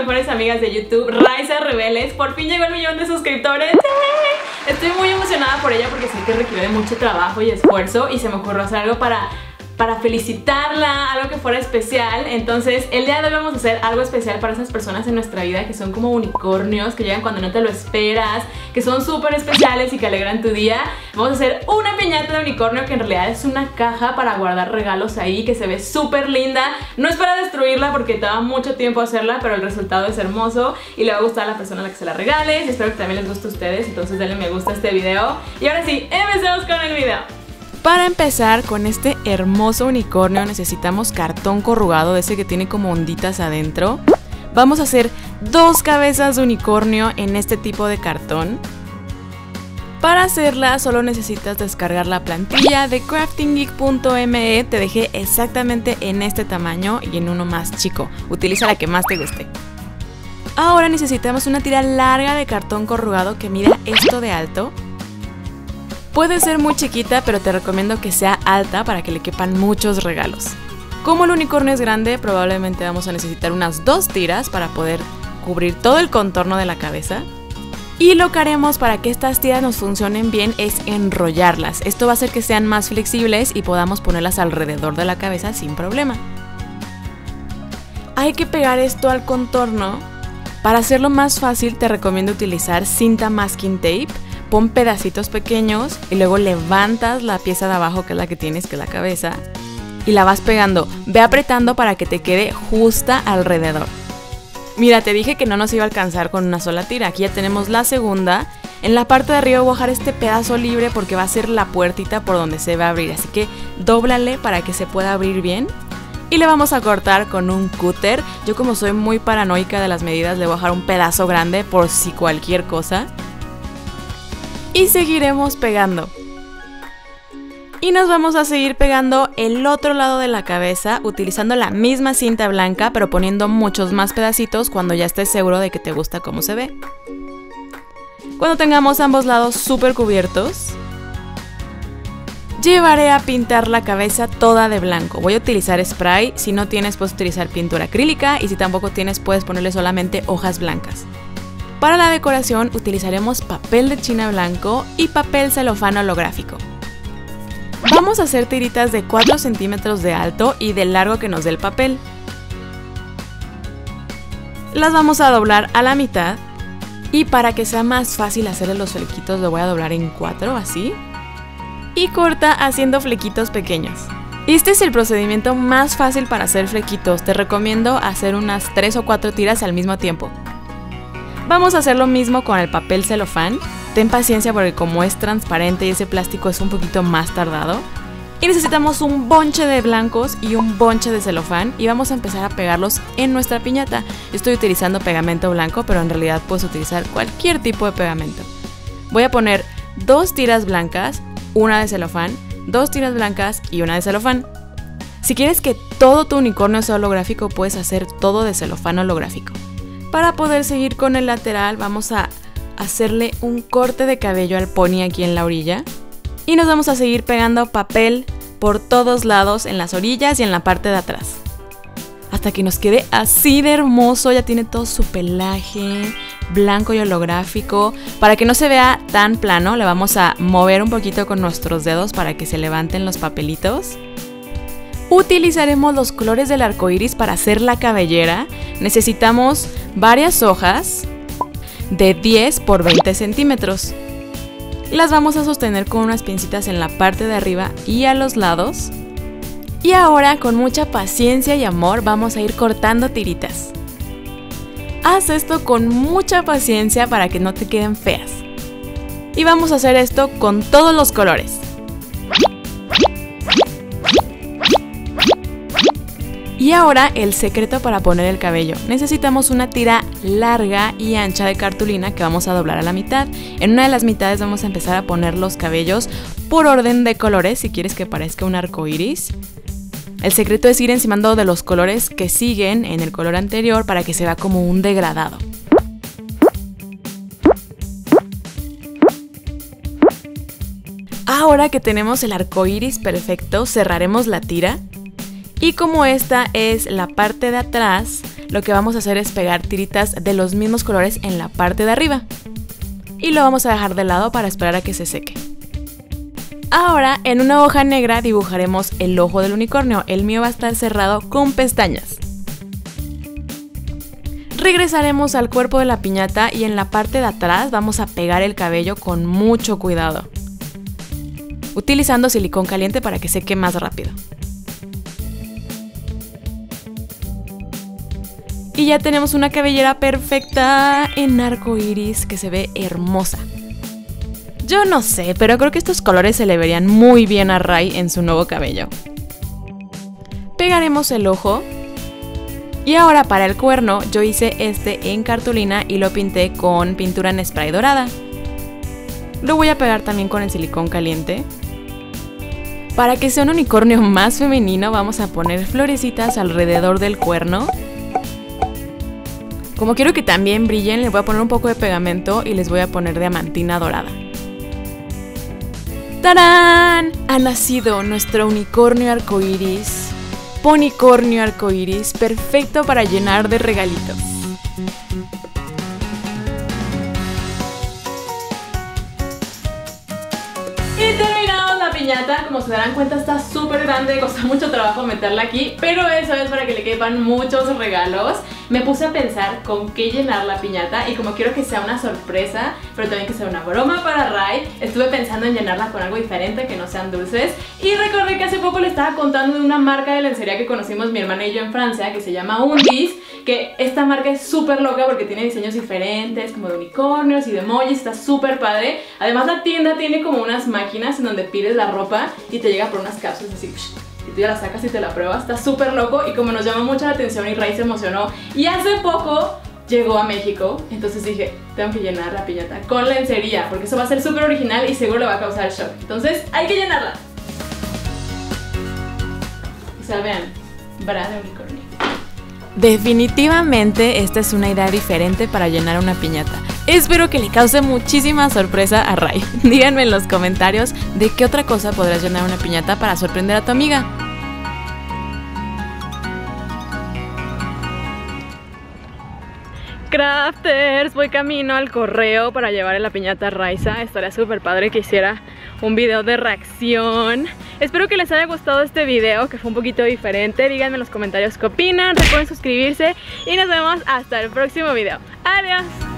mejores amigas de YouTube, Raiza Rebeles. Por fin llegó el millón de suscriptores. Estoy muy emocionada por ella porque sé que requiere de mucho trabajo y esfuerzo y se me ocurrió hacer algo para para felicitarla, algo que fuera especial. Entonces, el día de hoy vamos a hacer algo especial para esas personas en nuestra vida que son como unicornios, que llegan cuando no te lo esperas, que son súper especiales y que alegran tu día. Vamos a hacer una piñata de unicornio que en realidad es una caja para guardar regalos ahí, que se ve súper linda. No es para destruirla porque te va mucho tiempo hacerla, pero el resultado es hermoso y le va a gustar a la persona a la que se la regales. Espero que también les guste a ustedes, entonces denle me gusta a este video. Y ahora sí, empecemos con el video. Para empezar con este hermoso unicornio necesitamos cartón corrugado de ese que tiene como onditas adentro. Vamos a hacer dos cabezas de unicornio en este tipo de cartón. Para hacerla solo necesitas descargar la plantilla de craftinggeek.me, te dejé exactamente en este tamaño y en uno más chico, utiliza la que más te guste. Ahora necesitamos una tira larga de cartón corrugado que mida esto de alto Puede ser muy chiquita, pero te recomiendo que sea alta para que le quepan muchos regalos. Como el unicornio es grande, probablemente vamos a necesitar unas dos tiras para poder cubrir todo el contorno de la cabeza. Y lo que haremos para que estas tiras nos funcionen bien es enrollarlas. Esto va a hacer que sean más flexibles y podamos ponerlas alrededor de la cabeza sin problema. Hay que pegar esto al contorno. Para hacerlo más fácil te recomiendo utilizar cinta masking tape pon pedacitos pequeños y luego levantas la pieza de abajo, que es la que tienes, que es la cabeza, y la vas pegando. Ve apretando para que te quede justa alrededor. Mira, te dije que no nos iba a alcanzar con una sola tira. Aquí ya tenemos la segunda. En la parte de arriba voy a dejar este pedazo libre porque va a ser la puertita por donde se va a abrir. Así que dóblale para que se pueda abrir bien. Y le vamos a cortar con un cúter. Yo como soy muy paranoica de las medidas, le voy a dejar un pedazo grande por si cualquier cosa y seguiremos pegando. Y nos vamos a seguir pegando el otro lado de la cabeza utilizando la misma cinta blanca pero poniendo muchos más pedacitos cuando ya estés seguro de que te gusta cómo se ve. Cuando tengamos ambos lados súper cubiertos, llevaré a pintar la cabeza toda de blanco. Voy a utilizar spray, si no tienes puedes utilizar pintura acrílica y si tampoco tienes puedes ponerle solamente hojas blancas. Para la decoración utilizaremos papel de china blanco y papel celofán holográfico. Vamos a hacer tiritas de 4 centímetros de alto y de largo que nos dé el papel. Las vamos a doblar a la mitad y para que sea más fácil hacerle los flequitos lo voy a doblar en 4 así. Y corta haciendo flequitos pequeños. Este es el procedimiento más fácil para hacer flequitos, te recomiendo hacer unas 3 o 4 tiras al mismo tiempo. Vamos a hacer lo mismo con el papel celofán. Ten paciencia porque como es transparente y ese plástico es un poquito más tardado. Y necesitamos un bonche de blancos y un bonche de celofán y vamos a empezar a pegarlos en nuestra piñata. estoy utilizando pegamento blanco, pero en realidad puedes utilizar cualquier tipo de pegamento. Voy a poner dos tiras blancas, una de celofán, dos tiras blancas y una de celofán. Si quieres que todo tu unicornio sea holográfico, puedes hacer todo de celofán holográfico. Para poder seguir con el lateral vamos a hacerle un corte de cabello al pony aquí en la orilla. Y nos vamos a seguir pegando papel por todos lados, en las orillas y en la parte de atrás. Hasta que nos quede así de hermoso, ya tiene todo su pelaje blanco y holográfico. Para que no se vea tan plano, le vamos a mover un poquito con nuestros dedos para que se levanten los papelitos. Utilizaremos los colores del arco iris para hacer la cabellera. Necesitamos varias hojas de 10 por 20 centímetros. Las vamos a sostener con unas pincitas en la parte de arriba y a los lados. Y ahora con mucha paciencia y amor vamos a ir cortando tiritas. Haz esto con mucha paciencia para que no te queden feas. Y vamos a hacer esto con todos los colores. Y ahora el secreto para poner el cabello. Necesitamos una tira larga y ancha de cartulina que vamos a doblar a la mitad. En una de las mitades vamos a empezar a poner los cabellos por orden de colores si quieres que parezca un arco iris. El secreto es ir encimando de los colores que siguen en el color anterior para que se vea como un degradado. Ahora que tenemos el arco iris perfecto, cerraremos la tira y como esta es la parte de atrás, lo que vamos a hacer es pegar tiritas de los mismos colores en la parte de arriba. Y lo vamos a dejar de lado para esperar a que se seque. Ahora, en una hoja negra dibujaremos el ojo del unicornio. El mío va a estar cerrado con pestañas. Regresaremos al cuerpo de la piñata y en la parte de atrás vamos a pegar el cabello con mucho cuidado. Utilizando silicón caliente para que seque más rápido. Y ya tenemos una cabellera perfecta en arco iris que se ve hermosa. Yo no sé, pero creo que estos colores se le verían muy bien a Ray en su nuevo cabello. Pegaremos el ojo. Y ahora para el cuerno yo hice este en cartulina y lo pinté con pintura en spray dorada. Lo voy a pegar también con el silicón caliente. Para que sea un unicornio más femenino vamos a poner florecitas alrededor del cuerno. Como quiero que también brillen, les voy a poner un poco de pegamento y les voy a poner diamantina dorada. ¡Tarán! Ha nacido nuestro unicornio arcoíris. Ponicornio arcoíris, perfecto para llenar de regalitos. Y terminamos la piñata, como se darán cuenta está súper grande, costó mucho trabajo meterla aquí, pero eso es para que le quepan muchos regalos me puse a pensar con qué llenar la piñata y como quiero que sea una sorpresa, pero también que sea una broma para Ray, estuve pensando en llenarla con algo diferente que no sean dulces y recordé que hace poco le estaba contando de una marca de lencería que conocimos mi hermana y yo en Francia que se llama Undis, que esta marca es súper loca porque tiene diseños diferentes como de unicornios y de emojis, está súper padre. Además la tienda tiene como unas máquinas en donde pides la ropa y te llega por unas cápsulas así y tú ya la sacas y te la pruebas, está súper loco y como nos llama mucho la atención y Ray se emocionó y hace poco llegó a México, entonces dije, tengo que llenar la piñata con lencería porque eso va a ser súper original y seguro le va a causar shock, entonces hay que llenarla. O sea, vean, bra de unicornio. Definitivamente esta es una idea diferente para llenar una piñata. Espero que le cause muchísima sorpresa a Ray. Díganme en los comentarios de qué otra cosa podrás llenar una piñata para sorprender a tu amiga. Crafters, voy camino al correo para llevar la piñata a Raiza. Estaría súper padre que hiciera un video de reacción. Espero que les haya gustado este video, que fue un poquito diferente. Díganme en los comentarios qué opinan, recuerden suscribirse y nos vemos hasta el próximo video. Adiós.